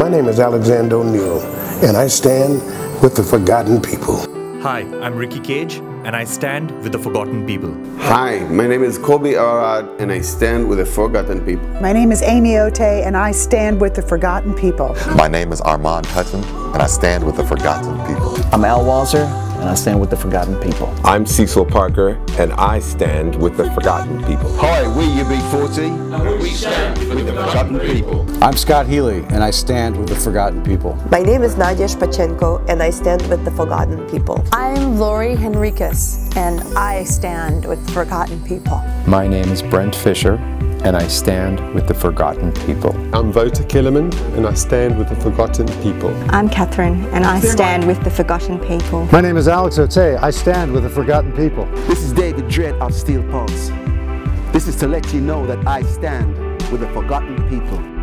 My name is Alexander O'Neill, and I stand with the forgotten people. Hi, I'm Ricky Kej, and I stand with the forgotten people. Hi, my name is Kobi Arad, and I stand with the forgotten people. My name is Amy Ote, and I stand with the forgotten people. My name is Armand Hudson, and I stand with the forgotten people. I'm Al Walzer, and I stand with the forgotten people. I'm Cecil Parker, and I stand with the forgotten people. Hi, we UB40, and we stand with the forgotten people. I'm Scott Healy, and I stand with the forgotten people. My name is Nadia Shpachenko, and I stand with the forgotten people. I'm Lori Henriquez, and I stand with the forgotten people. My name is Brent Fisher, and I stand with the forgotten people. I'm Wouter Kellerman, and I stand with the forgotten people. I'm Catherine, and I stand with the forgotten people. My name is Alex Ote. I stand with the forgotten people. This is David Dredd of Steel Pulse. This is to let you know that I stand with the forgotten people.